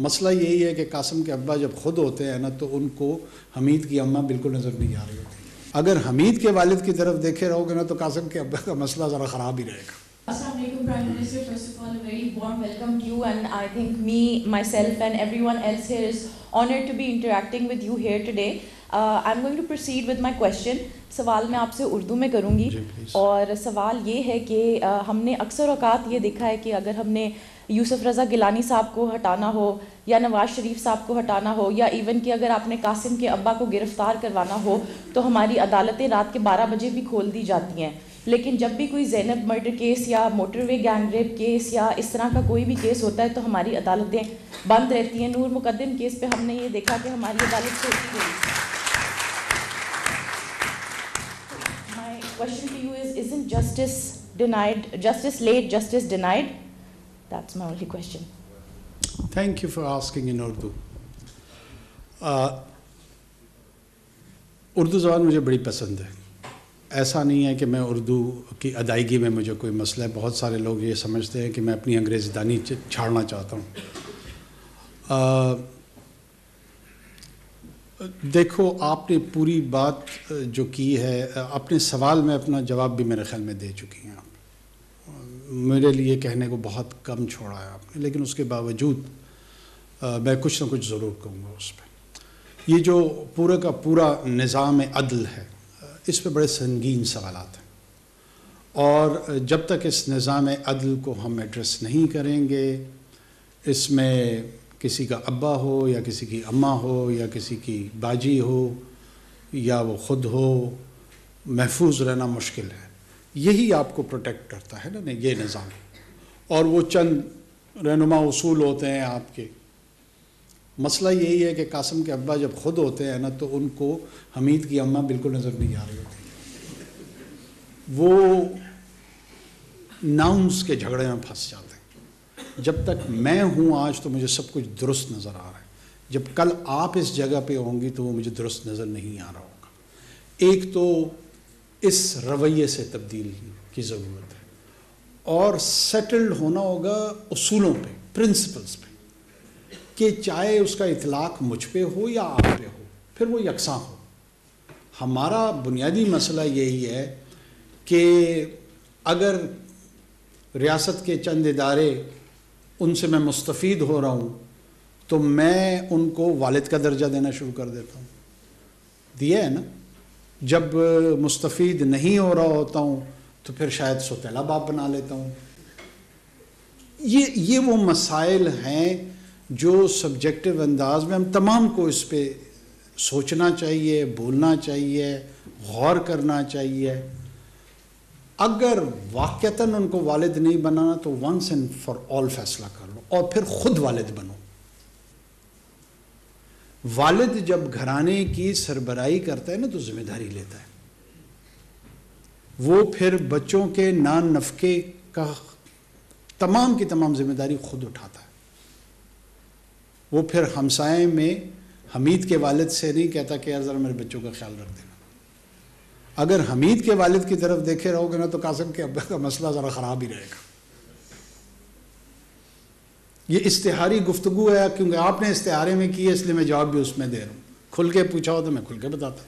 मसला यही है कि कासम के अब्बा जब खुद होते हैं ना तो उनको हमीद की अम्मा बिल्कुल नज़र नहीं आ रही होती अगर हमीद के वालिद की तरफ़ देखे रहोगे ना तो कासम के अब्बा का मसला ज़रा ख़राब ही रहेगा Assalamualaikum Prime Minister. First of all, a very warm welcome to you, and I think me, myself, and everyone else here is honored to be interacting with you here today. Uh, am going to proceed with my question सवाल मैं आपसे उर्दू में करूँगी और सवाल ये है कि uh, हमने अक्सर अवकात ये देखा है कि अगर हमने यूसुफ रज़ा गिलानी साहब को हटाना हो या नवाज़ शरीफ साहब को हटाना हो या इवन कि अगर आपने कासिम के अब्बा को गिरफ़्तार करवाना हो तो हमारी अदालतें रात के 12 बजे भी खोल दी जाती हैं। लेकिन जब भी कोई जैनब मर्डर केस या मोटरवे गैंग रेप केस या इस तरह का कोई भी केस होता है तो हमारी अदालतें बंद रहती हैं। नूर मुकदम केस पे हमने ये देखा कि हमारी अदालत खोली गई My question to you is Isn't justice denied, justice late, justice denied? That's my only question. Thank you for asking in Urdu Urdu ज़बान मुझे बड़ी पसंद है ऐसा नहीं है कि मैं उर्दू की अदायगी में मुझे कोई मसला है बहुत सारे लोग ये समझते हैं कि मैं अपनी अंग्रेज़दानी छाड़ना चाहता हूँ अ, देखो, आपने पूरी बात जो की है अपने सवाल में अपना जवाब भी मेरे ख्याल में दे चुकी हैं। आप मेरे लिए कहने को बहुत कम छोड़ा है आपने, लेकिन उसके बावजूद मैं कुछ ना कुछ ज़रूर कहूँगा उस पर ये जो पूरा का पूरा निज़ाम अदल है इस पर बड़े संगीन सवाल हैं। और जब तक इस निज़ाम अदल को हम एड्रेस नहीं करेंगे, इसमें किसी का अब्बा हो, या किसी की अम्मा हो, या किसी की बाजी हो, या वो ख़ुद हो, महफूज रहना मुश्किल है। यही आपको प्रोटेक्ट करता है ना ये निज़ाम। और वो चंद रहनुमा उसूल होते हैं आपके। मसला यही है कि कासम के अब्बा जब खुद होते हैं ना तो उनको हमीद की अम्मा बिल्कुल नज़र नहीं आ रही होती। वो नाउंस के झगड़े में फंस जाते जब तक मैं हूँ आज तो मुझे सब कुछ दुरुस्त नज़र आ रहा है। जब कल आप इस जगह पे होंगी तो वो मुझे दुरुस्त नज़र नहीं आ रहा होगा। एक तो इस रवैये से तब्दील की ज़रूरत है, और सेटल्ड होना होगा उसूलों पे प्रिंसिपल्स पे, कि चाहे उसका इतलाक मुझ पे हो या आप पे हो, फिर वो यकसा हो। हमारा बुनियादी मसला यही है कि अगर रियासत के चंद इदारे उनसे मैं मुस्तफ़ हो रहा हूँ तो मैं उनको वालिद का दर्जा देना शुरू कर देता हूँ। दिया है ना? जब मुस्तफ़ नहीं हो रहा होता हूँ तो फिर शायद सोतेला बाप बना लेता हूँ। ये ये वो मसाइल हैं जो सब्जेक्टिव अंदाज में हम तमाम को इस पर सोचना चाहिए, बोलना चाहिए, गौर करना चाहिए। अगर वाक़ता उनको वालिद नहीं बनाना तो वंस एंड फॉर ऑल फैसला कर लो और फिर खुद वालिद बनो। वालिद जब घराने की सरबराही करता है ना तो ज़िम्मेदारी लेता है। वो फिर बच्चों के नान नफके का तमाम की तमाम ज़िम्मेदारी खुद उठाता है। वो फिर हमसाए में हमीद के वालिद से नहीं कहता कि यार ज़रा मेरे बच्चों का ख्याल रख देना। अगर हमीद के वालिद की तरफ़ देखे रहोगे ना तो कासिम के अब्बा का मसला ज़रा ख़राब ही रहेगा। ये इश्तिहारी गुफ्तगु है, क्योंकि आपने इश्तहारे में की है, इसलिए मैं जवाब भी उसमें दे रहा हूँ। खुल के पूछा हो तो मैं खुल के बताता